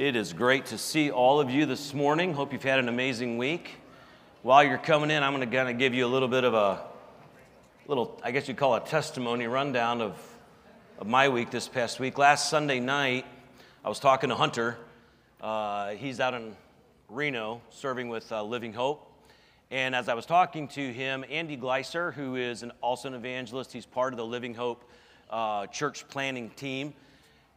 It is great to see all of you this morning. Hope you've had an amazing week. While you're coming in, I'm going to kind of give you a little bit of a little, I guess you'd call it testimony rundown of, of my week this past week. Last Sunday night, I was talking to Hunter. Uh, he's out in Reno serving with uh, Living Hope. And as I was talking to him, Andy Gleiser, who is an, also an evangelist, he's part of the Living Hope uh, church planning team.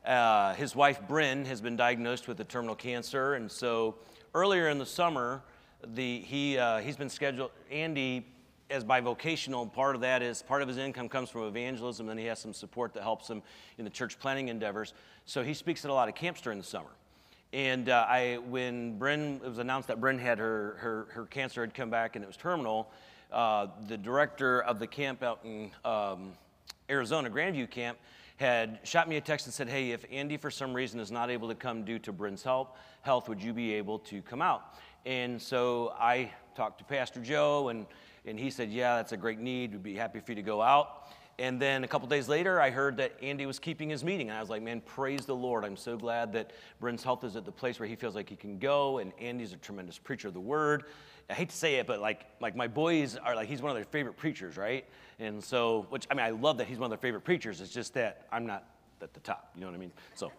Uh, his wife, Bryn, has been diagnosed with a terminal cancer. And so earlier in the summer, the, he, uh, he's been scheduled, Andy, as bivocational, part of that is part of his income comes from evangelism, and he has some support that helps him in the church planning endeavors. So he speaks at a lot of camps during the summer. And uh, I, when Bryn, it was announced that Bryn had her, her, her cancer had come back and it was terminal, uh, the director of the camp out in um, Arizona, Grandview Camp, had shot me a text and said, Hey, if Andy for some reason is not able to come due to Bryn's help, health, would you be able to come out? And so I talked to Pastor Joe, and, and he said, Yeah, that's a great need. We'd be happy for you to go out. And then a couple days later, I heard that Andy was keeping his meeting. And I was like, man, praise the Lord. I'm so glad that Bryn's health is at the place where he feels like he can go. And Andy's a tremendous preacher of the word. I hate to say it, but like, like my boys are like, he's one of their favorite preachers, right? And so, which, I mean, I love that he's one of their favorite preachers. It's just that I'm not at the top, you know what I mean? So,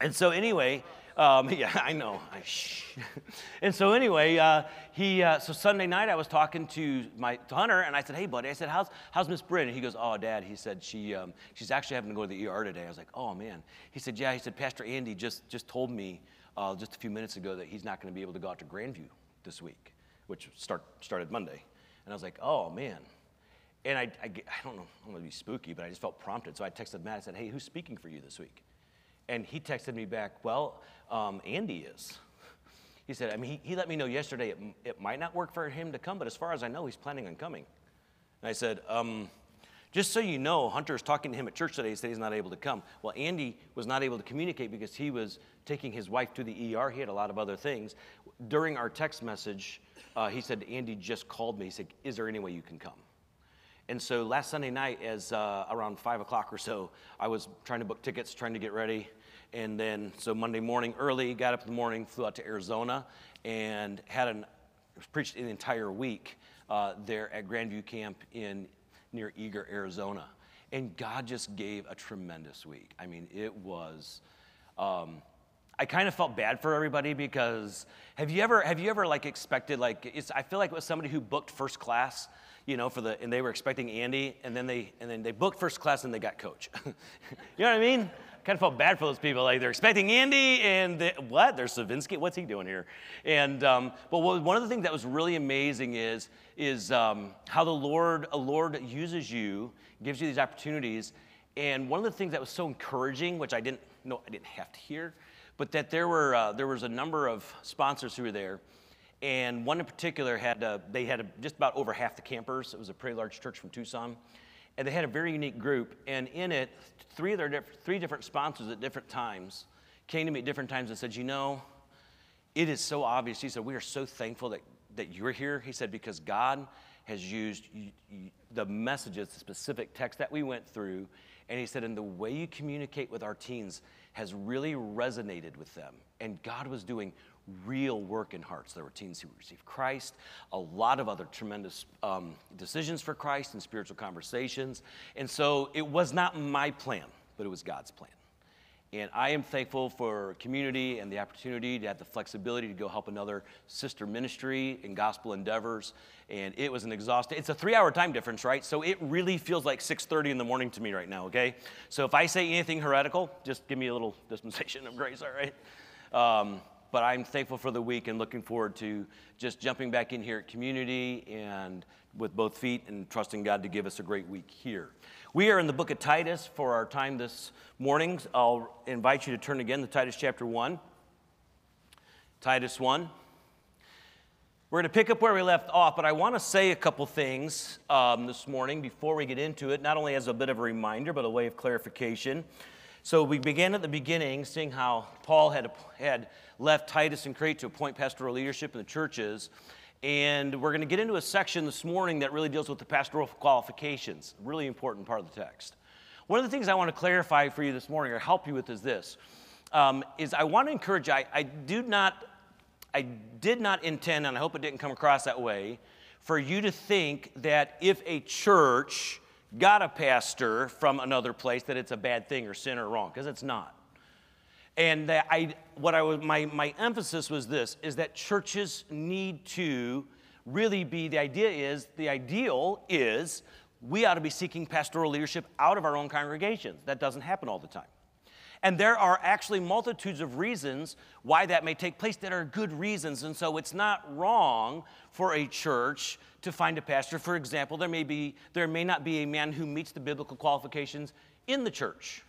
and so anyway, um, yeah, I know. I, shh. and so anyway, uh, he, uh, so Sunday night I was talking to my to Hunter and I said, hey buddy, I said, how's, how's Miss Bryn? And he goes, oh dad, he said, she, um, she's actually having to go to the ER today. I was like, oh man. He said, yeah, he said, Pastor Andy just, just told me uh, just a few minutes ago that he's not going to be able to go out to Grandview this week, which start, started Monday. And I was like, oh man. And I, I, I don't know, I don't want to be spooky, but I just felt prompted. So I texted Matt, I said, hey, who's speaking for you this week? And he texted me back, well, um, Andy is. He said, I mean, he, he let me know yesterday it, it might not work for him to come, but as far as I know, he's planning on coming. And I said, um, just so you know, Hunter's talking to him at church today. He said he's not able to come. Well, Andy was not able to communicate because he was taking his wife to the ER. He had a lot of other things. During our text message, uh, he said, Andy just called me. He said, Is there any way you can come? And so last Sunday night, as uh, around five o'clock or so, I was trying to book tickets, trying to get ready. And then, so Monday morning early, got up in the morning, flew out to Arizona, and had an, preached an entire week uh, there at Grandview Camp in near Eagar, Arizona. And God just gave a tremendous week. I mean, it was. Um, I kind of felt bad for everybody because have you ever have you ever like expected like it's I feel like it was somebody who booked first class, you know, for the and they were expecting Andy and then they and then they booked first class and they got coach. you know what I mean? kind of felt bad for those people. Like they're expecting Andy, and they, what? There's Sivnksty. What's he doing here? And um, but what, one of the things that was really amazing is is um, how the Lord, a Lord uses you, gives you these opportunities. And one of the things that was so encouraging, which I didn't know, I didn't have to hear, but that there were uh, there was a number of sponsors who were there. And one in particular had, uh, they had just about over half the campers. It was a pretty large church from Tucson and they had a very unique group. And in it, three, of their, three different sponsors at different times came to me at different times and said, You know, it is so obvious. He said, We are so thankful that, that you're here. He said, Because God has used the messages, the specific text that we went through. And he said, And the way you communicate with our teens has really resonated with them. And God was doing real work in hearts. There were teens who received Christ, a lot of other tremendous um, decisions for Christ and spiritual conversations. And so it was not my plan, but it was God's plan. And I am thankful for community and the opportunity to have the flexibility to go help another sister ministry in gospel endeavors. And it was an exhausting, it's a three hour time difference, right? So it really feels like 6.30 in the morning to me right now, okay? So if I say anything heretical, just give me a little dispensation of grace, all right? Um, but I'm thankful for the week and looking forward to just jumping back in here at community and with both feet and trusting God to give us a great week here. We are in the book of Titus for our time this morning. I'll invite you to turn again to Titus chapter 1. Titus 1. We're going to pick up where we left off, but I want to say a couple things um, this morning before we get into it, not only as a bit of a reminder, but a way of clarification. So we began at the beginning, seeing how Paul had, had left Titus and Crete to appoint pastoral leadership in the churches. And we're going to get into a section this morning that really deals with the pastoral qualifications, really important part of the text. One of the things I want to clarify for you this morning or help you with is this. um, is I want to encourage. I, I do not, I did not intend, and I hope it didn't come across that way, for you to think that if a church got a pastor from another place, that it's a bad thing or sin or wrong, because it's not. And I, what I was, my, my emphasis was this, is that churches need to really be, the idea is, the ideal is we ought to be seeking pastoral leadership out of our own congregations. That doesn't happen all the time. And there are actually multitudes of reasons why that may take place that are good reasons. And so it's not wrong for a church to find a pastor. For example, there may, be, there may not be a man who meets the biblical qualifications in the church.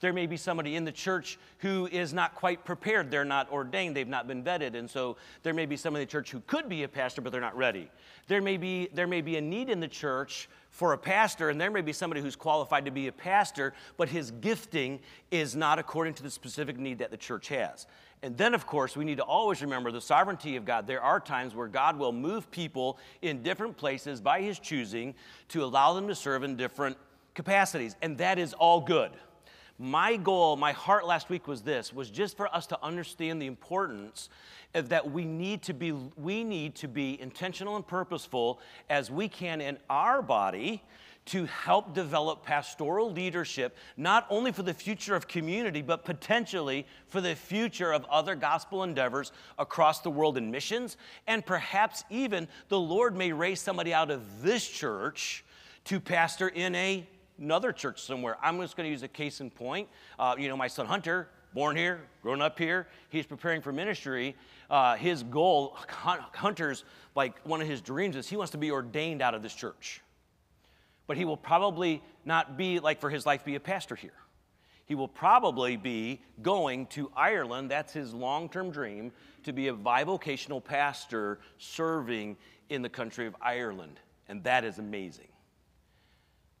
There may be somebody in the church who is not quite prepared. They're not ordained, they've not been vetted. And so there may be somebody in the church who could be a pastor, but they're not ready. There may be, there may be a need in the church for a pastor, and there may be somebody who's qualified to be a pastor, but his gifting is not according to the specific need that the church has. And then, of course, we need to always remember the sovereignty of God. There are times where God will move people in different places by his choosing to allow them to serve in different capacities, and that is all good my goal my heart last week was this was just for us to understand the importance of that we need to be we need to be intentional and purposeful as we can in our body to help develop pastoral leadership not only for the future of community but potentially for the future of other gospel endeavors across the world in missions. And perhaps even the lord may raise somebody out of this church to pastor in a another church somewhere. I'm just going to use a case in point. Uh, you know, my son Hunter, born here, grown up here, he's preparing for ministry. Uh, his goal, Hunter's like one of his dreams is he wants to be ordained out of this church. But he will probably not be like for his life be a pastor here. He will probably be going to Ireland. That's his long term dream to be a bivocational pastor serving in the country of Ireland. And that is amazing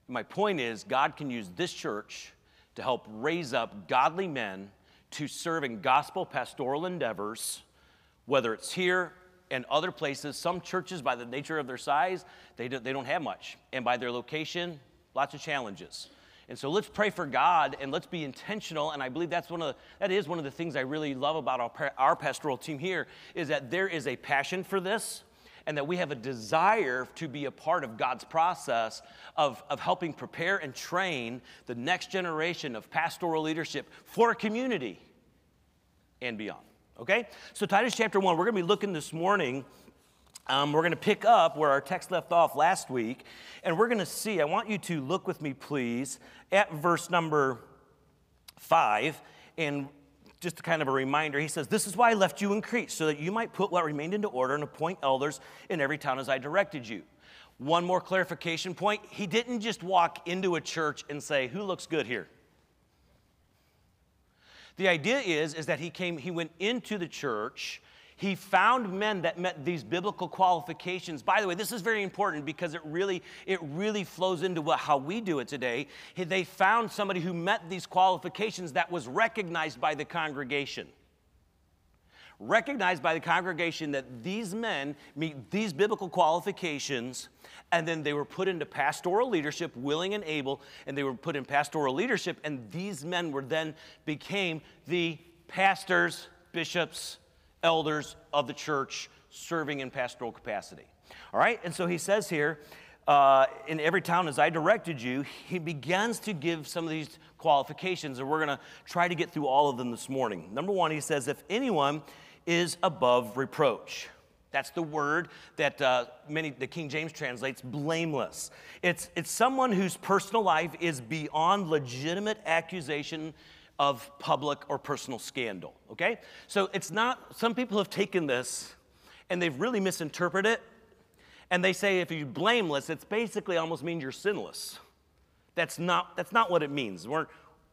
my point is, God can use this church to help raise up godly men to serve in gospel pastoral endeavors, whether it's here and other places. Some churches, by the nature of their size, they, do, they don't have much. And by their location, lots of challenges. And so let's pray for God and let's be intentional. And I believe that's one of the, that is one of the things I really love about our, our pastoral team here is that there is a passion for this and that we have a desire to be a part of God's process of, of helping prepare and train the next generation of pastoral leadership for a community and beyond. Okay? So, Titus chapter 1, we're going to be looking this morning. Um, we're going to pick up where our text left off last week, and we're going to see. I want you to look with me, please, at verse number 5. And just kind of a reminder, he says, This is why I left you in Crete, so that you might put what remained into order and appoint elders in every town as I directed you. One more clarification point he didn't just walk into a church and say, Who looks good here? The idea is, is that he came, he went into the church he found men that met these biblical qualifications. By the way, this is very important because it really, it really flows into what, how we do it today. They found somebody who met these qualifications that was recognized by the congregation recognized by the congregation that these men meet these biblical qualifications, and then they were put into pastoral leadership, willing and able, and they were put in pastoral leadership, and these men were then became the pastors, bishops, elders of the church serving in pastoral capacity. All right, and so he says here, uh, in every town as I directed you, he begins to give some of these qualifications, and we're going to try to get through all of them this morning. Number one, he says, if anyone is above reproach. That's the word that uh, many, the King James translates blameless. It's, it's someone whose personal life is beyond legitimate accusation of public or personal scandal, okay? So it's not, some people have taken this and they've really misinterpreted it. And they say if you're blameless, it's basically almost means you're sinless. That's not, that's not what it means. We're,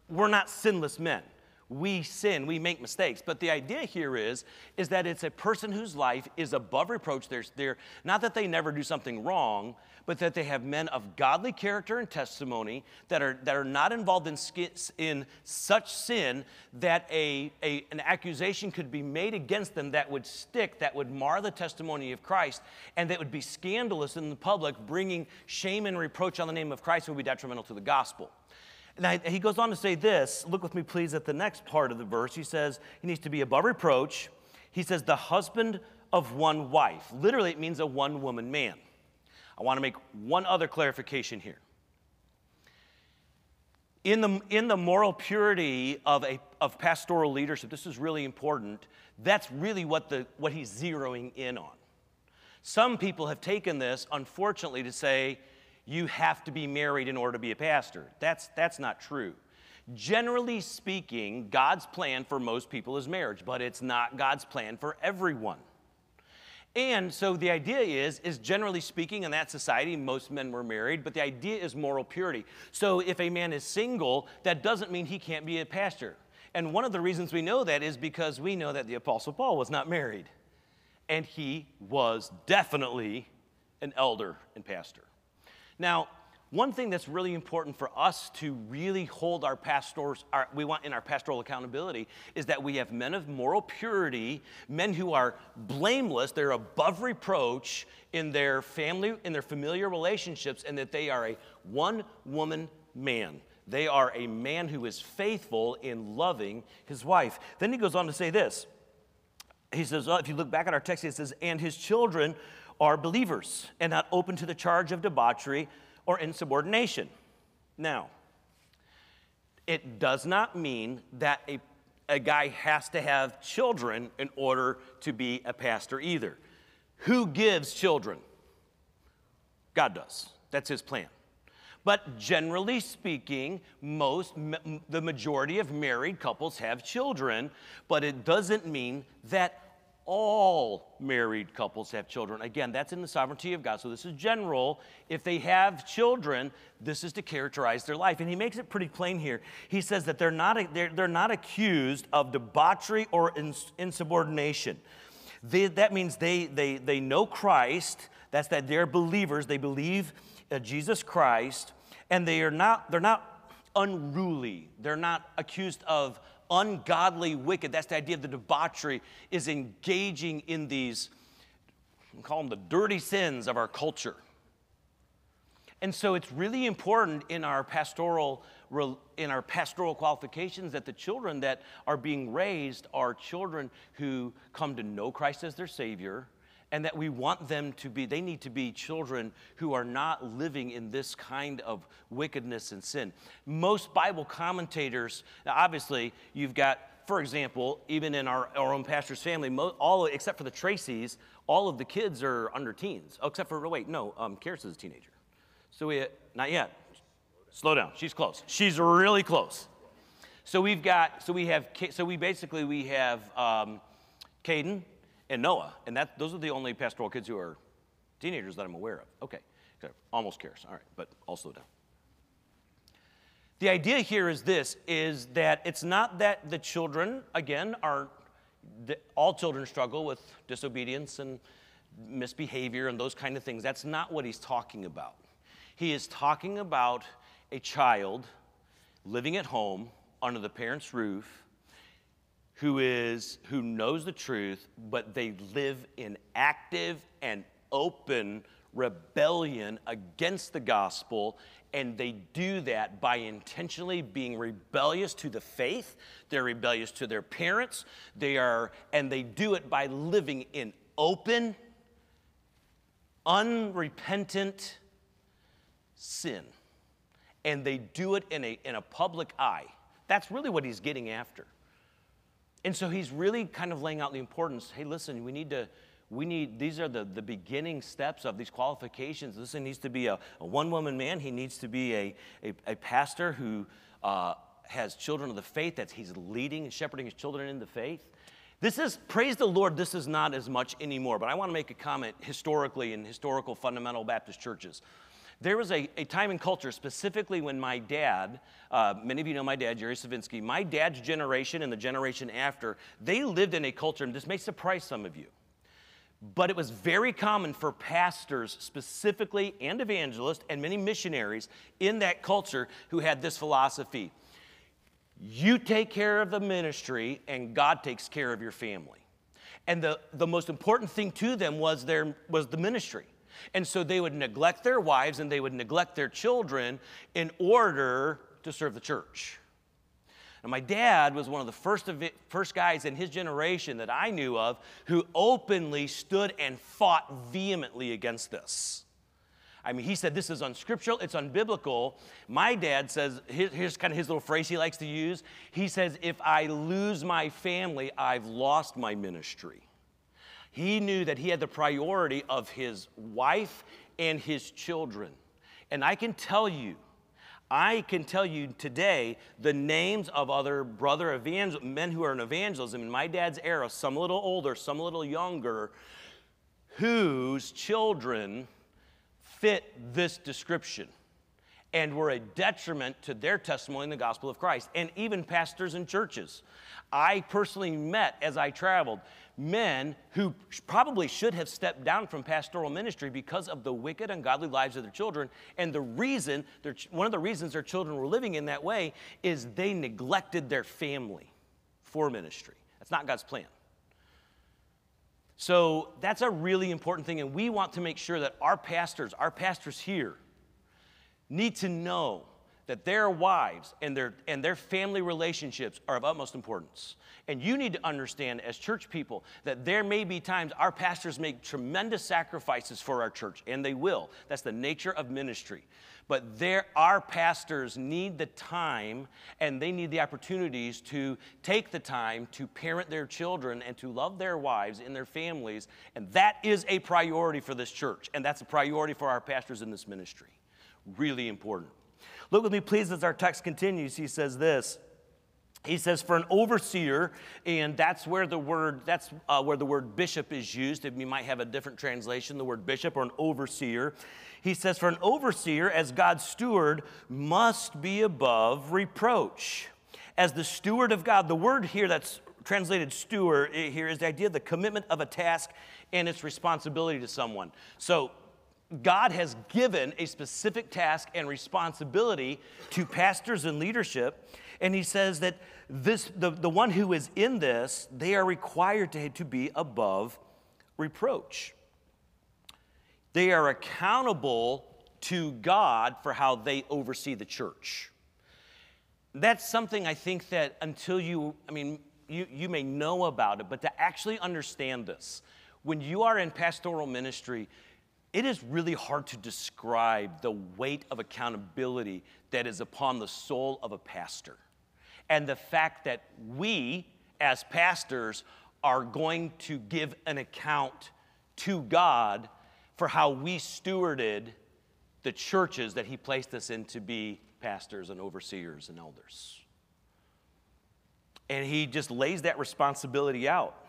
we're not sinless men we sin, we make mistakes. But the idea here is, is that it's a person whose life is above reproach. There's, they're, not that they never do something wrong, but that they have men of godly character and testimony that are, that are not involved in, in such sin that a, a, an accusation could be made against them that would stick, that would mar the testimony of Christ, and that would be scandalous in the public, bringing shame and reproach on the name of Christ would be detrimental to the gospel. And I, he goes on to say this. Look with me, please, at the next part of the verse. He says he needs to be above reproach. He says, the husband of one wife. Literally, it means a one woman man. I want to make one other clarification here. In the, in the moral purity of, a, of pastoral leadership, this is really important. That's really what, the, what he's zeroing in on. Some people have taken this, unfortunately, to say you have to be married in order to be a pastor. That's, that's not true. Generally speaking, God's plan for most people is marriage, but it's not God's plan for everyone. And so the idea is, is generally speaking, in that society, most men were married, but the idea is moral purity. So if a man is single, that doesn't mean he can't be a pastor. And one of the reasons we know that is because we know that the Apostle Paul was not married. And he was definitely an elder and pastor. Now, one thing that's really important for us to really hold our pastors, our, we want in our pastoral accountability, is that we have men of moral purity, men who are blameless, they're above reproach in their family, in their familiar relationships, and that they are a one woman man. They are a man who is faithful in loving his wife. Then he goes on to say this. He says, well, if you look back at our text, it says, and his children are believers and not open to the charge of debauchery or insubordination. Now, it does not mean that a, a guy has to have children in order to be a pastor either. Who gives children? God does. That's his plan. But generally speaking, most, the majority of married couples have children, but it doesn't mean that all married couples have children. Again, that's in the sovereignty of God. So this is general. If they have children, this is to characterize their life. And he makes it pretty plain here. He says that they're not, they're, they're not accused of debauchery or insubordination. They, that means they, they, they know Christ. That's that they're believers. They believe uh, Jesus Christ. And they are not, they're not unruly. They're not accused of ungodly wicked, that's the idea of the debauchery, is engaging in these, we call them the dirty sins of our culture. And so it's really important in our pastoral in our pastoral qualifications that the children that are being raised are children who come to know Christ as their savior and that we want them to be, they need to be children who are not living in this kind of wickedness and sin. Most Bible commentators, obviously, you've got, for example, even in our, our own pastor's family, all except for the Tracy's, all of the kids are under teens. Oh, except for, wait, no, um, Karis is a teenager. So we, not yet. Slow down. She's close. She's really close. So we've got, so we have, so we basically, we have um, Caden, and Noah. And that, those are the only pastoral kids who are teenagers that I'm aware of. Okay, almost Karis. All right, but I'll slow down. The idea here is this, is that it's not that the children, again, are, all children struggle with disobedience and misbehavior and those kind of things. That's not what he's talking about. He is talking about a child living at home under the parent's roof who is who knows the truth but they live in active and open rebellion against the gospel and they do that by intentionally being rebellious to the faith. They're rebellious to their parents. They are and they do it by living in open unrepentant sin. And they do it in a, in a public eye. That's really what he's getting after and so he's really kind of laying out the importance hey, listen, we need to, we need, these are the, the beginning steps of these qualifications. Listen, needs to be a, a one woman man, he needs to be a, a, a pastor who uh, has children of the faith, that he's leading and shepherding his children in the faith. This is, praise the Lord, this is not as much anymore, but I want to make a comment historically in historical fundamental Baptist churches. There was a, a time in culture, specifically when my dad, uh, many of you know my dad, Jerry Sivnksty, my dad's generation and the generation after, they lived in a culture, and this may surprise some of you, but it was very common for pastors specifically and evangelists and many missionaries in that culture who had this philosophy. You take care of the ministry and god takes care of your family. And the, the most important thing to them was, their, was the ministry and so they would neglect their wives and they would neglect their children in order to serve the church. And my dad was one of the first, of it, first guys in his generation that I knew of who openly stood and fought vehemently against this. I mean, he said this is unscriptural, it's unbiblical. My dad says, here's kind of his little phrase he likes to use. He says, If I lose my family, I've lost my ministry. He knew that he had the priority of his wife and his children. And I can tell you, I can tell you today the names of other brother evangel- men who are in evangelism in my dad's era, some a little older, some a little younger, whose children fit this description and were a detriment to their testimony in the gospel of Christ, and even pastors and churches. I personally met as I traveled men who probably should have stepped down from pastoral ministry because of the wicked, ungodly lives of their children. And the reason, one of the reasons their children were living in that way is they neglected their family for ministry. That's not God's plan. So that's a really important thing. And we want to make sure that our pastors, our pastors here, need to know that their wives and their, and their family relationships are of utmost importance. And you need to understand, as church people, that there may be times our pastors make tremendous sacrifices for our church, and they will. That's the nature of ministry. But there, our pastors need the time and they need the opportunities to take the time to parent their children and to love their wives and their families. And that is a priority for this church. And that's a priority for our pastors in this ministry. Really important. Look with me, please, as our text continues. He says this. He says for an overseer and that's where the word that's uh, where the word bishop is used. If you might have a different translation the word bishop or an overseer. He says for an overseer as god's steward must be above reproach. As the steward of god the word here that's translated steward here is the idea of the commitment of a task and its responsibility to someone. So God has given a specific task and responsibility to pastors and leadership. And he says that this, the, the one who is in this, they are required to, to be above reproach. They are accountable to God for how they oversee the church. That's something I think that until you, I mean, you, you may know about it, but to actually understand this, when you are in pastoral ministry, it is really hard to describe the weight of accountability that is upon the soul of a pastor and the fact that we, as pastors, are going to give an account to God for how we stewarded the churches that He placed us in to be pastors and overseers and elders. And He just lays that responsibility out.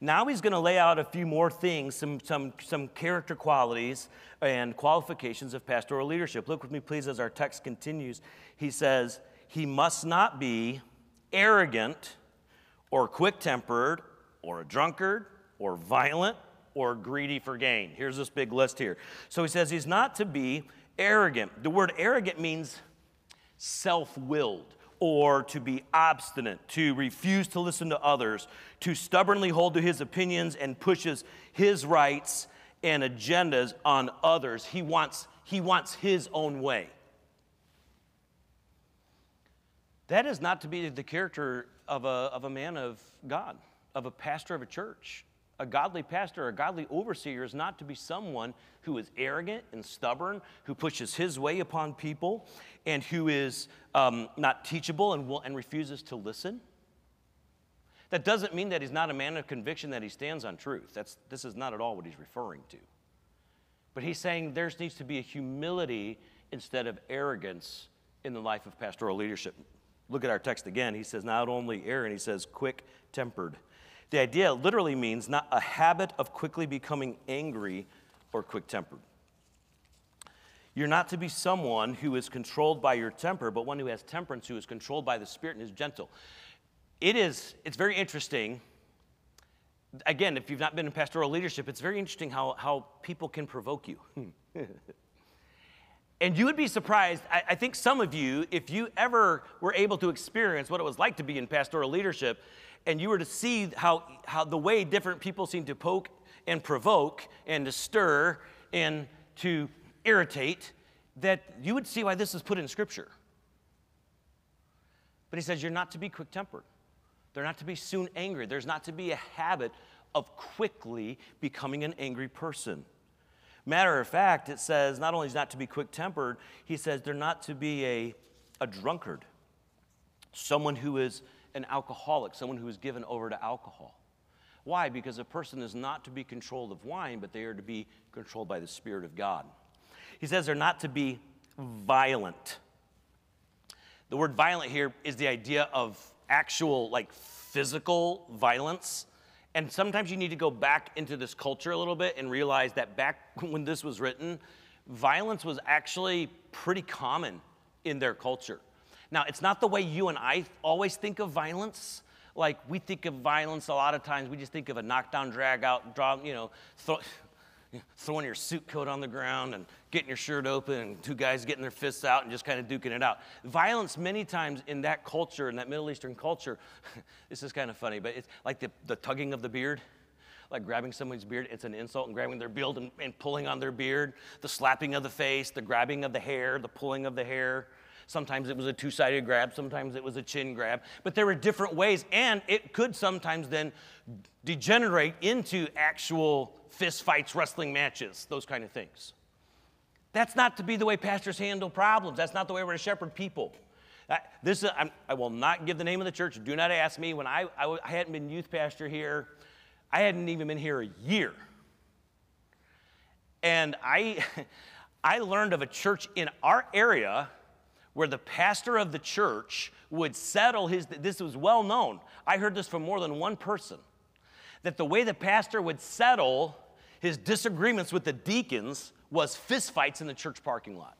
Now he's going to lay out a few more things, some, some, some character qualities and qualifications of pastoral leadership. Look with me, please, as our text continues. He says, he must not be arrogant or quick tempered or a drunkard or violent or greedy for gain. Here's this big list here. So he says he's not to be arrogant. The word arrogant means self willed or to be obstinate, to refuse to listen to others, to stubbornly hold to his opinions and pushes his rights and agendas on others. He wants, he wants his own way. That is not to be the character of a, of a man of God, of a pastor of a church. A godly pastor, a godly overseer is not to be someone who is arrogant and stubborn, who pushes his way upon people, and who is um, not teachable and, will, and refuses to listen. That doesn't mean that he's not a man of conviction, that he stands on truth. That's, this is not at all what he's referring to. But he's saying there needs to be a humility instead of arrogance in the life of pastoral leadership. Look at our text again. He says, not only arrogant, he says quick tempered. The idea literally means not a habit of quickly becoming angry or quick tempered. You're not to be someone who is controlled by your temper, but one who has temperance, who is controlled by the Spirit and is gentle. It is, it's very interesting. Again, if you've not been in pastoral leadership, it's very interesting how, how people can provoke you. And you would be surprised. I, I, think some of you, if you ever were able to experience what it was like to be in pastoral leadership, and you were to see how, how the way different people seem to poke and provoke and to stir and to irritate, that you would see why this is put in Scripture. But he says you're not to be quick tempered. They're not to be soon angry. There's not to be a habit of quickly becoming an angry person. Matter of fact, it says not only is not to be quick tempered, he says they're not to be a, a drunkard, someone who is an alcoholic, someone who is given over to alcohol. Why? Because a person is not to be controlled of wine, but they are to be controlled by the Spirit of God. He says they're not to be violent. The word violent here is the idea of actual, like physical violence. And sometimes you need to go back into this culture a little bit and realize that back when this was written, violence was actually pretty common in their culture. Now, it's not the way you and I always think of violence. Like, we think of violence a lot of times, we just think of a knockdown, drag out, draw, you know, throw, throwing your suit coat on the ground and getting your shirt open and two guys getting their fists out and just kind of duking it out. Violence, many times in that culture, in that Middle Eastern culture, this is kind of funny, but it's like the, the tugging of the beard. Like grabbing somebody's beard, it's an insult, and grabbing their beard and, and pulling on their beard, the slapping of the face, the grabbing of the hair, the pulling of the hair. Sometimes it was a two sided grab, sometimes it was a chin grab, but there were different ways, and it could sometimes then degenerate into actual fist fights, wrestling matches, those kind of things. That's not to be the way pastors handle problems. That's not the way we're to shepherd people. this is, I'm, i will not give the name of the church. Do not ask me. When I, I, I hadn't been youth pastor here, I hadn't even been here a year. And I, I learned of a church in our area where the pastor of the church would settle his, this was well known. I heard this from more than one person, that the way the pastor would settle his disagreements with the deacons was fistfights in the church parking lot.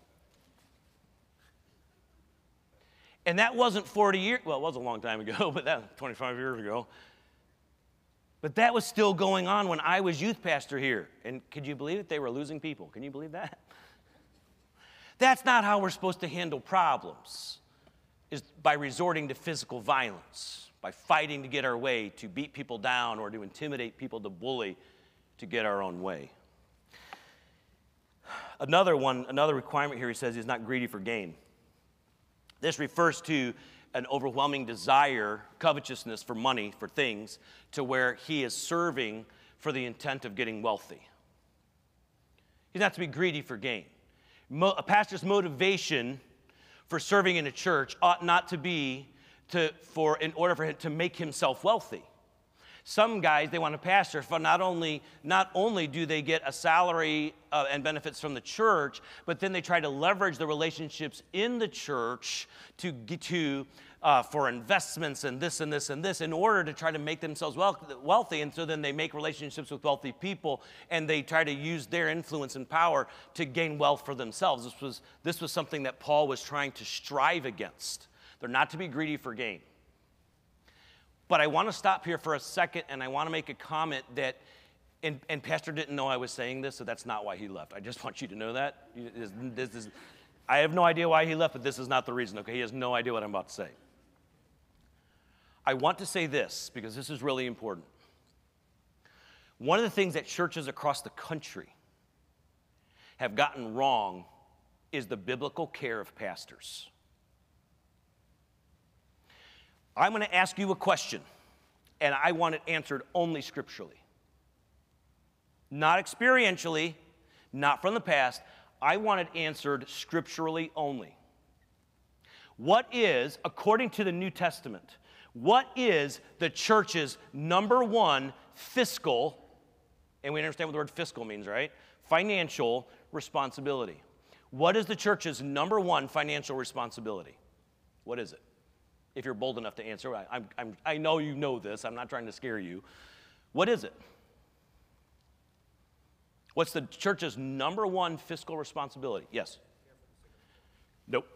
And that wasn't 40 years, well, it was a long time ago, but that 25 years ago. But that was still going on when I was youth pastor here. And could you believe it? They were losing people. Can you believe that? That's not how we're supposed to handle problems, is by resorting to physical violence, by fighting to get our way, to beat people down, or to intimidate people, to bully, to get our own way. Another one, another requirement here, he says he's not greedy for gain. This refers to an overwhelming desire, covetousness for money, for things, to where he is serving for the intent of getting wealthy. He's not to be greedy for gain a pastor's motivation for serving in a church ought not to be to, for, in order for him to make himself wealthy. Some guys, they want to pastor for not only, not only do they get a salary uh, and benefits from the church, but then they try to leverage the relationships in the church to, get to uh, for investments and this and this and this in order to try to make themselves wealthy. And so then they make relationships with wealthy people and they try to use their influence and power to gain wealth for themselves. This was, this was something that Paul was trying to strive against. They're not to be greedy for gain. But I want to stop here for a second and I want to make a comment that, and, and Pastor didn't know I was saying this, so that's not why he left. I just want you to know that. This, is, I have no idea why he left, but this is not the reason, okay? He has no idea what I'm about to say. I want to say this because this is really important. One of the things that churches across the country have gotten wrong is the biblical care of pastors. I'm going to ask you a question, and I want it answered only scripturally. Not experientially, not from the past. I want it answered scripturally only. What is, according to the New Testament, what is the church's number one fiscal, and we understand what the word fiscal means, right? Financial responsibility. What is the church's number one financial responsibility? What is it? If you're bold enough to answer, I, I'm, i know you know this, I'm not trying to scare you. What is it? What's the church's number one fiscal responsibility? Yes? Nope.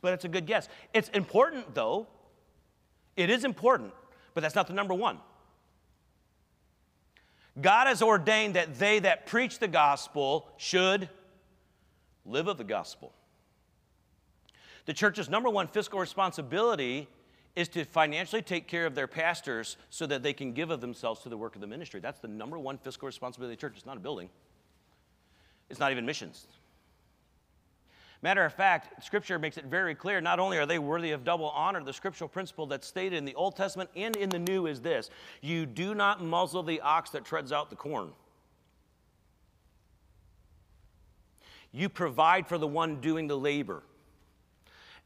But it's a good guess. It's important, though, it is important, but that's not the number one. God has ordained that they that preach the gospel should live of the gospel. The church's number one fiscal responsibility is to financially take care of their pastors so that they can give of themselves to the work of the ministry. That's the number one fiscal responsibility of the church. It's not a building, it's not even missions. Matter of fact, Scripture makes it very clear not only are they worthy of double honor, the scriptural principle that's stated in the Old Testament and in the New is this you do not muzzle the ox that treads out the corn. You provide for the one doing the labor.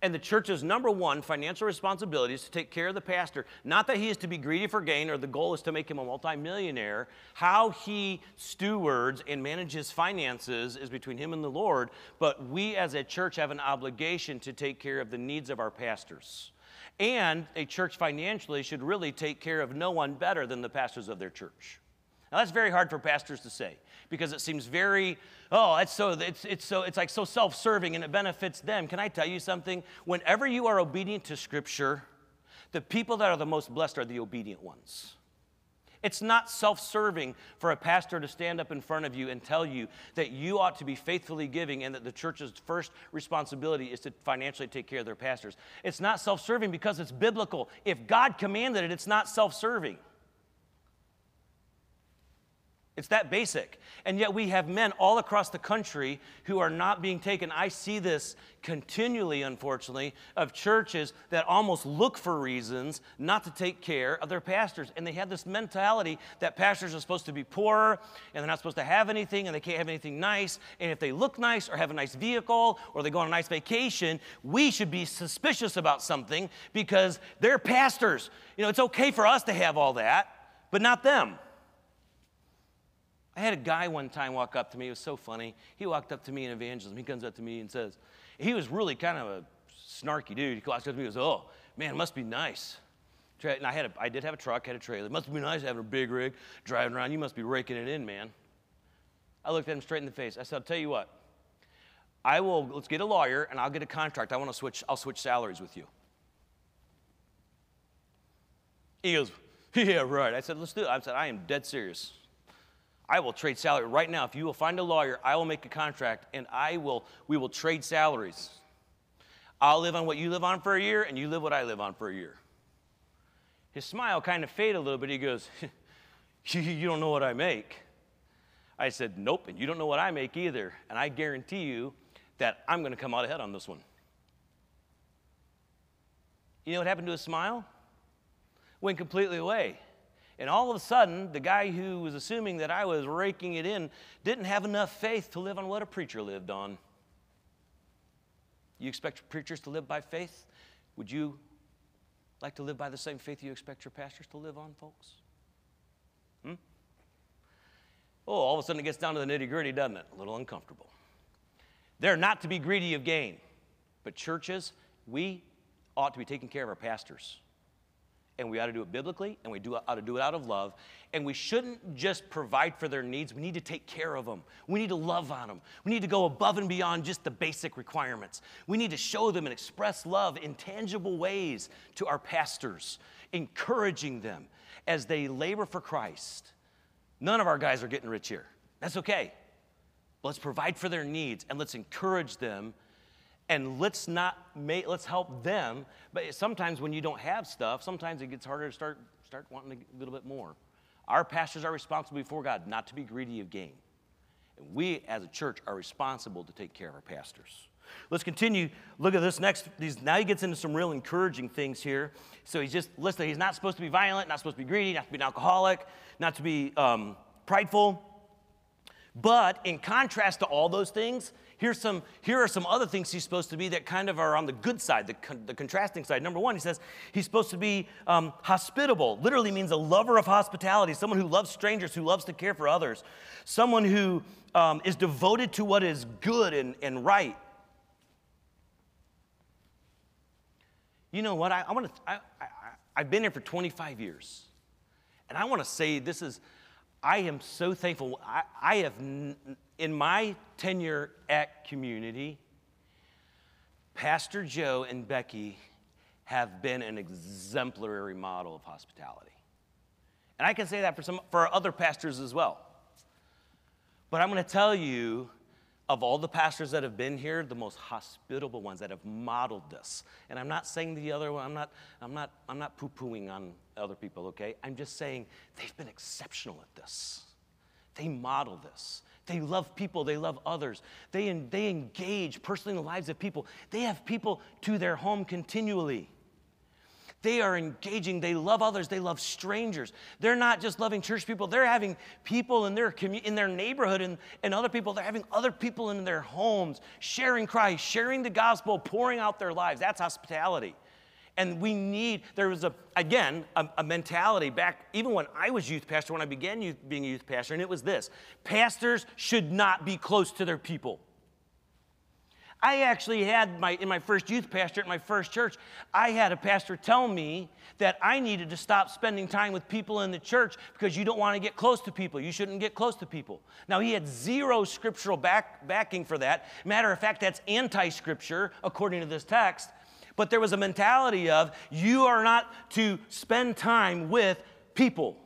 And the church's number one financial responsibility is to take care of the pastor. Not that he is to be greedy for gain or the goal is to make him a multimillionaire. How he stewards and manages finances is between him and the Lord. But we as a church have an obligation to take care of the needs of our pastors. And a church financially should really take care of no one better than the pastors of their church. Now that's very hard for pastors to say because it seems very, oh, it's so it's it's so it's like so self-serving and it benefits them. Can I tell you something? Whenever you are obedient to scripture, the people that are the most blessed are the obedient ones. It's not self serving for a pastor to stand up in front of you and tell you that you ought to be faithfully giving and that the church's first responsibility is to financially take care of their pastors. It's not self serving because it's biblical. If God commanded it, it's not self serving. It's that basic. And yet we have men all across the country who are not being taken. I see this continually, unfortunately, of churches that almost look for reasons not to take care of their pastors. And they have this mentality that pastors are supposed to be poor and they're not supposed to have anything and they can't have anything nice. And if they look nice or have a nice vehicle or they go on a nice vacation, we should be suspicious about something because they're pastors. You know, it's okay for us to have all that, but not them. I had a guy one time walk up to me. It was so funny. He walked up to me in evangelism. He comes up to me and says, he was really kind of a snarky dude. He walks up to me and goes, Oh, man, it must be nice. And I, had a, I did have a truck, had a trailer. It must be nice having a big rig, driving around. You must be raking it in, man. I looked at him straight in the face. I said, I'll tell you what. I will, let's get a lawyer and I'll get a contract. I want to switch, I'll switch salaries with you. He goes, Yeah, right. I said, Let's do it. I said, I am dead serious. I will trade salary right now. If you will find a lawyer, I will make a contract and I will, we will trade salaries. I'll live on what you live on for a year and you live what I live on for a year. His smile kind of faded a little bit. He goes, You don't know what I make. I said, Nope, and you don't know what I make either. And I guarantee you that I'm going to come out ahead on this one. You know what happened to his smile? Went completely away. And all of a sudden, the guy who was assuming that I was raking it in didn't have enough faith to live on what a preacher lived on. You expect preachers to live by faith? Would you like to live by the same faith you expect your pastors to live on, folks? Hmm? Oh, all of a sudden it gets down to the nitty gritty, doesn't it? A little uncomfortable. They're not to be greedy of gain, but churches, we ought to be taking care of our pastors and we ought to do it biblically, and we do, ought to do it out of love. And we shouldn't just provide for their needs, we need to take care of them. We need to love on them. We need to go above and beyond just the basic requirements. We need to show them and express love in tangible ways to our pastors, encouraging them as they labor for Christ. None of our guys are getting rich here. That's okay. let's provide for their needs and let's encourage them and let's not make let's help them. But sometimes when you don't have stuff sometimes it gets harder to start start wanting a little bit more. Our pastors are responsible before god not to be greedy of gain. And we as a church are responsible to take care of our pastors. Let's continue. Look at this next these, now he gets into some real encouraging things here. So he's just listen he's not supposed to be violent not supposed to be greedy not to be an alcoholic not to be um, prideful but in contrast to all those things Here's some, here are some other things he's supposed to be that kind of are on the good side, the, con- the contrasting side. Number one, he says he's supposed to be um, hospitable. Literally means a lover of hospitality, someone who loves strangers, who loves to care for others, someone who um, is devoted to what is good and, and right. You know what? I, I want to. I, I, I've been here for 25 years, and I want to say this is. I am so thankful. I, I have in my tenure at community, Pastor Joe and Becky have been an exemplary model of hospitality. And I can say that for some for other pastors as well. But I'm going to tell you of all the pastors that have been here, the most hospitable ones that have modeled this. And I'm not saying the other one, I'm not, I'm not, I'm not poo-pooing on other people, okay? I'm just saying they've been exceptional at this. They model this. They love people, they love others. They, they engage personally in the lives of people. They have people to their home continually. They are engaging. They love others. They love strangers. They're not just loving church people. They're having people in their commu- in their neighborhood and, and other people. They're having other people in their homes, sharing Christ, sharing the gospel, pouring out their lives. That's hospitality. And we need, there was a, again, a, a, mentality back, even when I was youth pastor, when I began youth, being a youth pastor, and it was this pastors should not be close to their people. I actually had my, in my first youth pastor at my first church, I had a pastor tell me that I needed to stop spending time with people in the church because you don't want to get close to people. You shouldn't get close to people. Now, he had zero scriptural back, backing for that. Matter of fact, that's anti scripture according to this text. But there was a mentality of you are not to spend time with people.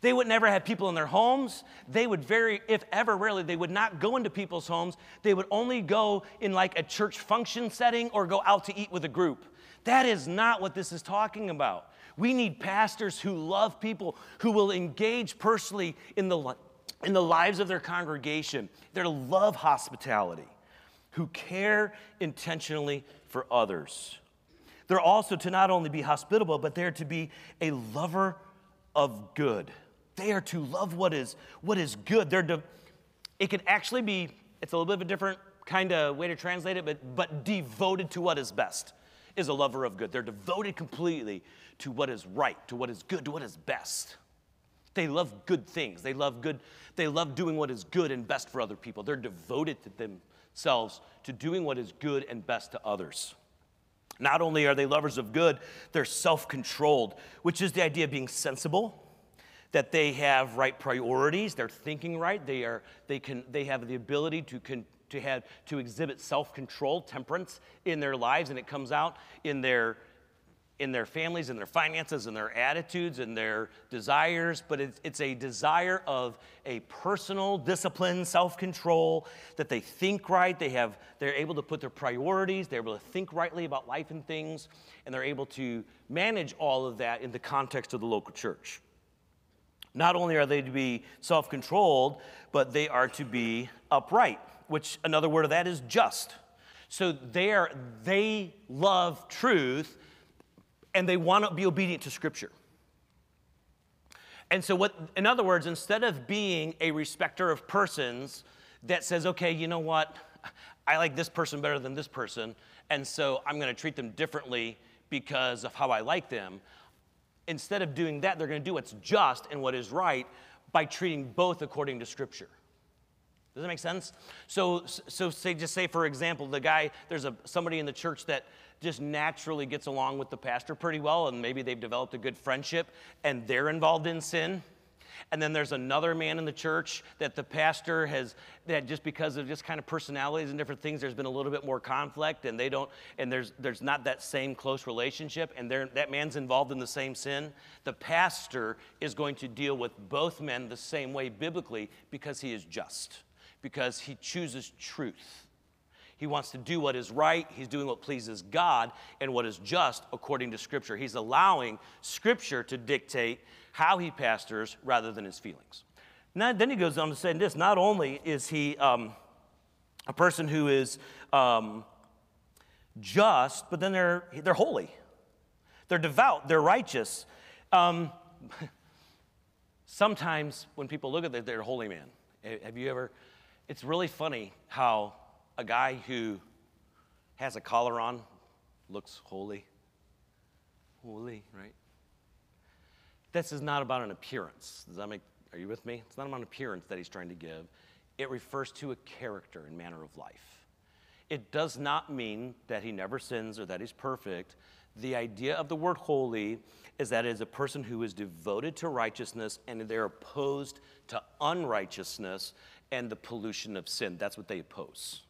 They would never have people in their homes. They would very, if ever, rarely, they would not go into people's homes. They would only go in like a church function setting or go out to eat with a group. That is not what this is talking about. We need pastors who love people, who will engage personally in the, in the lives of their congregation. They're to love hospitality, who care intentionally for others. They're also to not only be hospitable, but they're to be a lover of good. They are to love what is, what is good. They're to, it can actually be, it's a little bit of a different kind of way to translate it, but, but devoted to what is best is a lover of good. They're devoted completely to what is right, to what is good, to what is best. They love good things. They love good, they love doing what is good and best for other people. They're devoted to themselves to doing what is good and best to others. Not only are they lovers of good, they're self controlled, which is the idea of being sensible, that they have right priorities, they're thinking right, they, are, they, can, they have the ability to, con, to, have, to exhibit self control, temperance in their lives, and it comes out in their in their families and their finances and their attitudes and their desires, but it's, it's a desire of a personal discipline, self-control, that they think right, they have, they're able to put their priorities, they're able to think rightly about life and things, and they're able to manage all of that in the context of the local church. Not only are they to be self-controlled, but they are to be upright, which another word of that is just. So they are they love truth and they want to be obedient to Scripture. And so, what, in other words, instead of being a respecter of persons that says, okay, you know what, I like this person better than this person, and so I'm going to treat them differently because of how I like them, instead of doing that, they're going to do what's just and what is right by treating both according to Scripture. Does that make sense? So, so say, just say, for example, the guy, there's a, somebody in the church that just naturally gets along with the pastor pretty well, and maybe they've developed a good friendship, and they're involved in sin. And then there's another man in the church that the pastor has, that just because of just kind of personalities and different things, there's been a little bit more conflict, and they don't, and there's there's not that same close relationship, and that man's involved in the same sin. The pastor is going to deal with both men the same way biblically because he is just, because he chooses truth. He wants to do what is right. He's doing what pleases God and what is just according to Scripture. He's allowing Scripture to dictate how he pastors rather than his feelings. Now, then he goes on to say this not only is he um, a person who is um, just, but then they're, they're holy. They're devout, they're righteous. Um, sometimes when people look at it, they're a holy man. Have you ever? It's really funny how a guy who has a collar on looks holy. Holy, right? This is not about an appearance. Does that make, are you with me? It's not about an appearance that he's trying to give. It refers to a character and manner of life. It does not mean that he never sins or that he's perfect. The idea of the word holy is that it is a person who is devoted to righteousness and they're opposed to unrighteousness and the pollution of sin. That's what they oppose.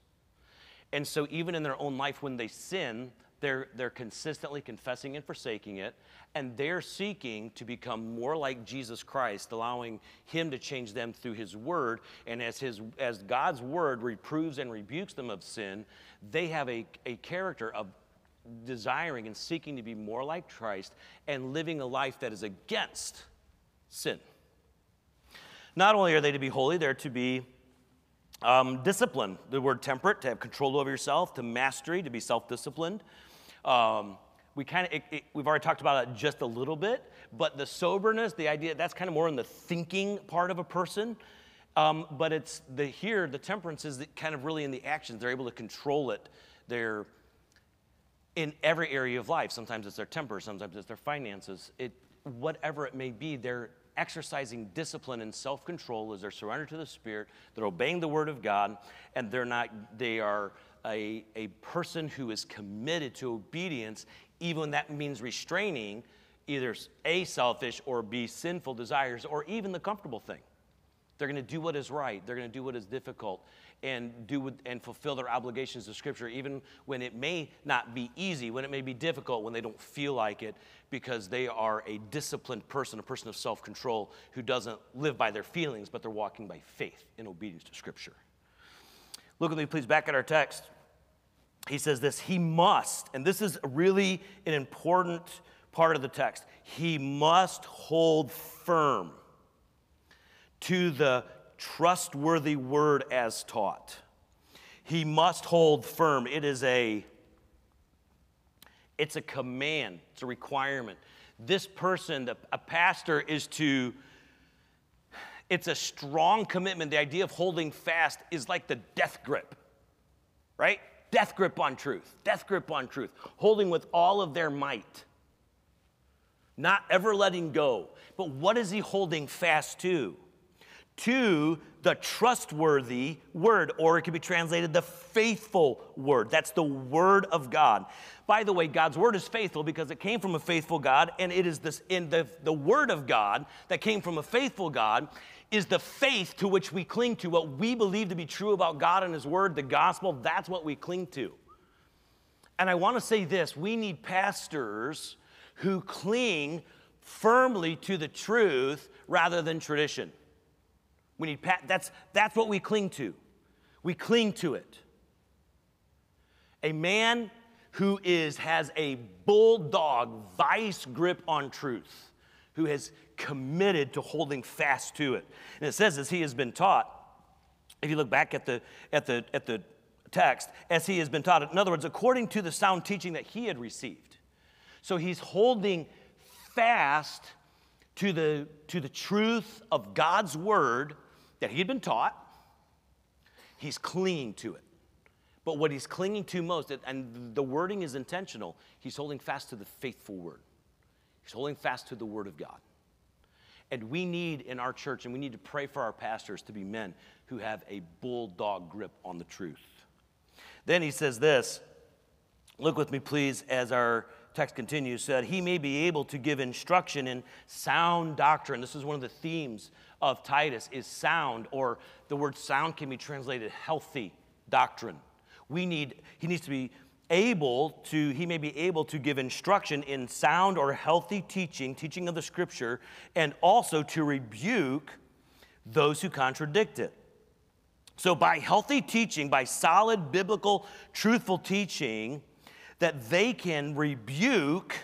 And so, even in their own life, when they sin, they're, they're consistently confessing and forsaking it, and they're seeking to become more like Jesus Christ, allowing Him to change them through His Word. And as, his, as God's Word reproves and rebukes them of sin, they have a, a character of desiring and seeking to be more like Christ and living a life that is against sin. not only are they to be holy, they're to be um, disciplined. The word temperate, to have control over yourself, to mastery, to be self disciplined. Um, we kind of we've already talked about it just a little bit but the soberness the idea that's kind of more in the thinking part of a person. Um, but it's the here the temperance is kind of really in the actions. They're able to control it. They're in every area of life. Sometimes it's their temper sometimes it's their finances. It whatever it may be they're exercising discipline and self-control as they're surrendered to the spirit. They're obeying the word of god and they're not they are a, a person who is committed to obedience even when that means restraining either A, selfish, or B, sinful desires, or even the comfortable thing. They're going to do what is right. They're going to do what is difficult and do and fulfill their obligations to Scripture, even when it may not be easy, when it may be difficult, when they don't feel like it, because they are a disciplined person, a person of self control who doesn't live by their feelings, but they're walking by faith in obedience to Scripture. Look with me, please, back at our text he says this He must, and this is really an important part of the text, he must hold firm to the trustworthy word as taught. He must hold firm. It is a it's a command, it's a requirement. This person, the, a pastor, is to, it's a strong commitment. The idea of holding fast is like the death grip, right? Death grip on truth, death grip on truth, holding with all of their might, not ever letting go. But what is he holding fast to? To the trustworthy word, or it could be translated the faithful word. That's the word of God. By the way, God's word is faithful because it came from a faithful God, and it is this in the, the word of God that came from a faithful God is the faith to which we cling to. What we believe to be true about God and His Word, the gospel, that's what we cling to. And I want to say this we need pastors who cling firmly to the truth rather than tradition. We need pa- that's, that's what we cling to. We cling to it. A man who is has a bulldog vice grip on truth, who has committed to holding fast to it. And it says, as he has been taught, if you look back at the, at the, at the text, as he has been taught, in other words, according to the sound teaching that he had received. So he's holding fast to the, to the truth of God's word that he had been taught. He's clinging to it. But what he's clinging to most, and the wording is intentional, he's holding fast to the faithful word. He's holding fast to the word of God. And we need in our church, and we need to pray for our pastors to be men who have a bulldog grip on the truth. Then he says this look with me, please, as our text continues said he may be able to give instruction in sound doctrine this is one of the themes of titus is sound or the word sound can be translated healthy doctrine we need he needs to be able to, he may be able to give instruction in sound or healthy teaching, teaching of the scripture, and also to rebuke those who contradict it. So, by healthy teaching, by solid biblical, truthful teaching, that they can rebuke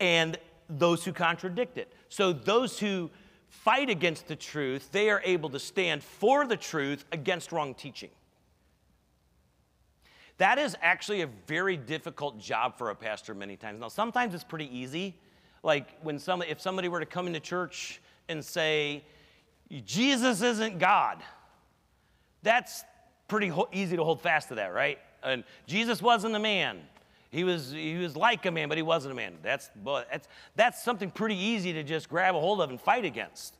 and those who contradict it. So, those who fight against the truth, they are able to stand for the truth against wrong teaching. That is actually a very difficult job for a pastor many times. Now, sometimes it's pretty easy. Like when somebody, if somebody were to come into church and say, Jesus isn't God, that's pretty ho- easy to hold fast to that, right? And Jesus wasn't a man. He was, he was like a man, but he wasn't a man. That's, that's, that's something pretty easy to just grab a hold of and fight against.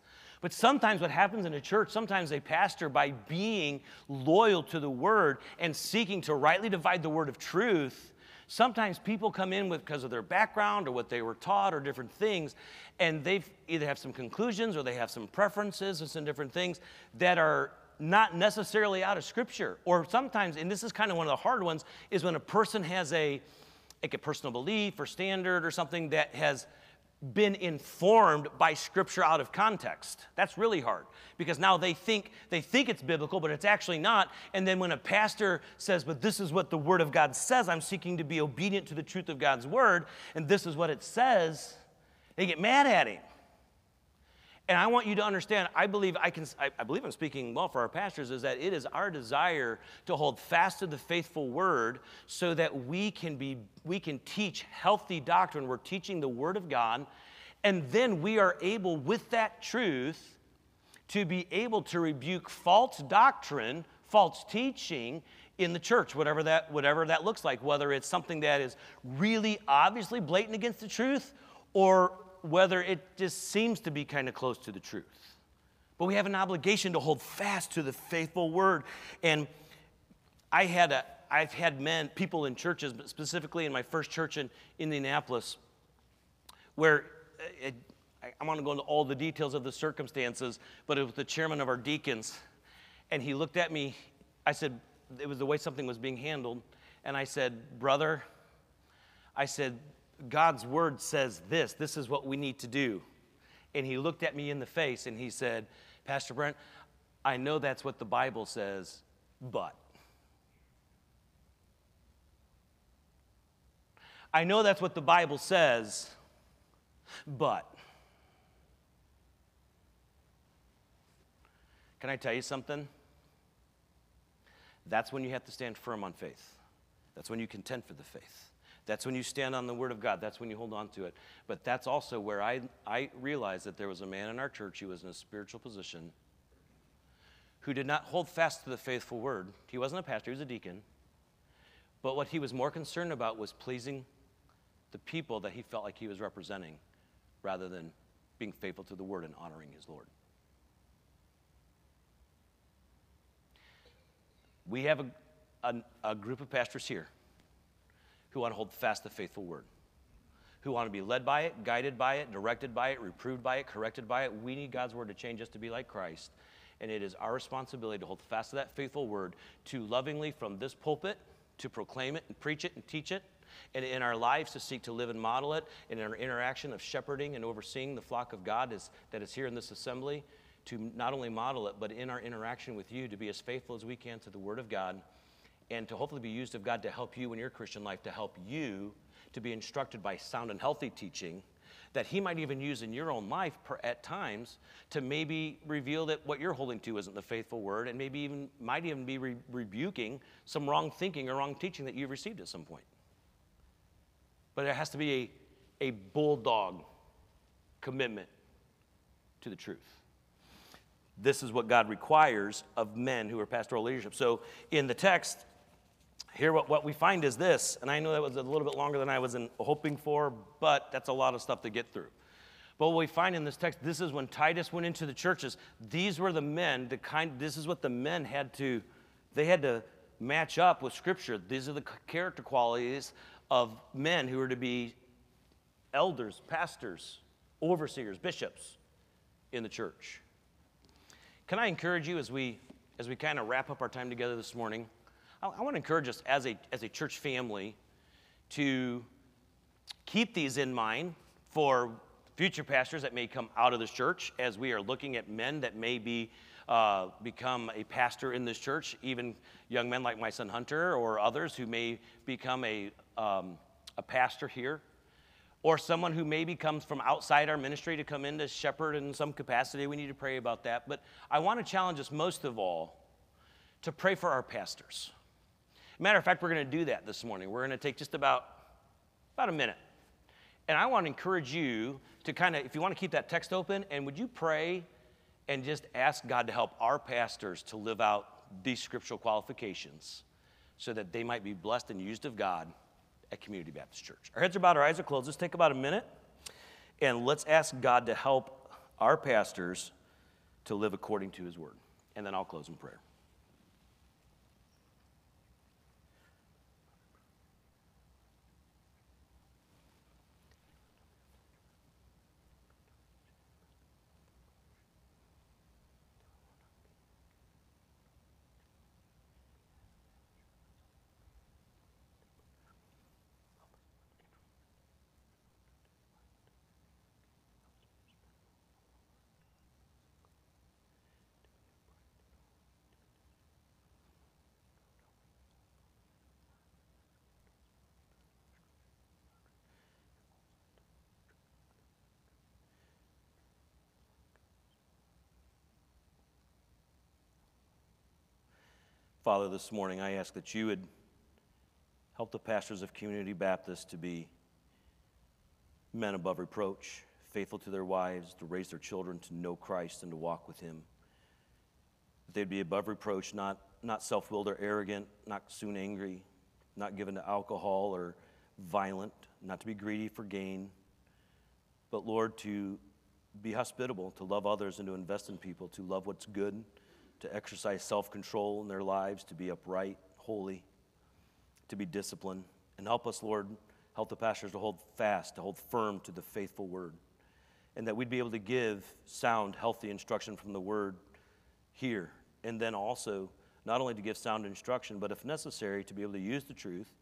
But sometimes what happens in a church, sometimes a pastor, by being loyal to the word and seeking to rightly divide the word of truth, sometimes people come in with because of their background or what they were taught or different things, and they either have some conclusions or they have some preferences or some different things that are not necessarily out of scripture. Or sometimes, and this is kind of one of the hard ones, is when a person has a like a personal belief or standard or something that has been informed by scripture out of context. That's really hard because now they think they think it's biblical but it's actually not and then when a pastor says but this is what the word of God says I'm seeking to be obedient to the truth of God's word and this is what it says they get mad at him. And I want you to understand, I believe I can I, I believe I'm speaking well for our pastors, is that it is our desire to hold fast to the faithful word so that we can be we can teach healthy doctrine. We're teaching the word of God, and then we are able with that truth to be able to rebuke false doctrine, false teaching in the church, whatever that, whatever that looks like, whether it's something that is really obviously blatant against the truth or whether it just seems to be kind of close to the truth. But we have an obligation to hold fast to the faithful word. And I had a, I've had men, people in churches, but specifically in my first church in Indianapolis, where uh, it, I, am going to go into all the details of the circumstances, but it was the chairman of our deacons. And he looked at me. I said, it was the way something was being handled. And I said, Brother, I said, God's word says this. This is what we need to do. And he looked at me in the face and he said, Pastor Brent, I know that's what the Bible says, but. I know that's what the Bible says, but. Can I tell you something? That's when you have to stand firm on faith. That's when you contend for the faith. That's when you stand on the Word of God. That's when you hold on to it. But that's also where I, I realized that there was a man in our church who was in a spiritual position who did not hold fast to the faithful Word. He wasn't a pastor, he was a deacon. But what he was more concerned about was pleasing the people that he felt like he was representing rather than being faithful to the Word and honoring his Lord. We have a, a, a group of pastors here who want to hold fast the faithful word, who want to be led by it, guided by it, directed by it, reproved by it, corrected by it. We need God's word to change us to be like Christ. And it is our responsibility to hold fast to that faithful word, to lovingly from this pulpit to proclaim it and preach it and teach it, and in our lives to seek to live and model it, and in our interaction of shepherding and overseeing the flock of God is, that is here in this assembly, to not only model it, but in our interaction with you to be as faithful as we can to the Word of God and to hopefully be used of God to help you in your Christian life, to help you to be instructed by sound and healthy teaching that He might even use in your own life per, at times to maybe reveal that what you're holding to isn't the faithful word, and maybe even might even be re- rebuking some wrong thinking or wrong teaching that you've received at some point. But it has to be a, a bulldog commitment to the truth. This is what God requires of men who are pastoral leadership. So in the text, here, what, what we find is this, and I know that was a little bit longer than I was in, hoping for, but that's a lot of stuff to get through. But what we find in this text, this is when Titus went into the churches. These were the men, the kind, this is what the men had to, they had to match up with Scripture. These are the character qualities of men who are to be elders, pastors, overseers, bishops in the church. Can I encourage you as we, as we kind of wrap up our time together this morning? I, I want to encourage us as a, as a church family to keep these in mind for future pastors that may come out of this church as we are looking at men that may be uh, become a pastor in this church, even young men like my son Hunter or others who may become a, um, a pastor here, or someone who maybe comes from outside our ministry to come in to shepherd in some capacity. We need to pray about that. But I want to challenge us most of all to pray for our pastors. Matter of fact, we're going to do that this morning. We're going to take just about, about a minute. And I want to encourage you to kind of, if you want to keep that text open, and would you pray and just ask God to help our pastors to live out these scriptural qualifications so that they might be blessed and used of God at Community Baptist Church. Our heads are bowed, our eyes are closed. Let's take about a minute and let's ask God to help our pastors to live according to his word. And then I'll close in prayer. Father, this morning I ask that you would help the pastors of Community Baptist to be men above reproach, faithful to their wives, to raise their children to know Christ and to walk with Him. That they'd be above reproach, not, not self willed or arrogant, not soon angry, not given to alcohol or violent, not to be greedy for gain, but Lord, to be hospitable, to love others and to invest in people, to love what's good, to exercise self control in their lives, to be upright, holy, to be disciplined. And help us, Lord, help the pastors to hold fast, to hold firm to the faithful word. And that we'd be able to give sound, healthy instruction from the word here. And then also, not only to give sound instruction, but if necessary, to be able to use the truth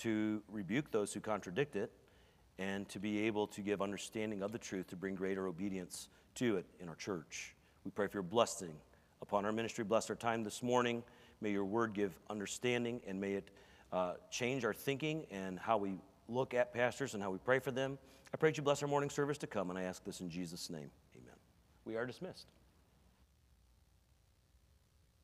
to rebuke those who contradict it and to be able to give understanding of the truth to bring greater obedience to it in our church. We pray for your blessing upon our ministry. Bless our time this morning. May your word give understanding and may it uh, change our thinking and how we look at pastors and how we pray for them. I pray that you bless our morning service to come, and I ask this in Jesus' name. Amen. We are dismissed.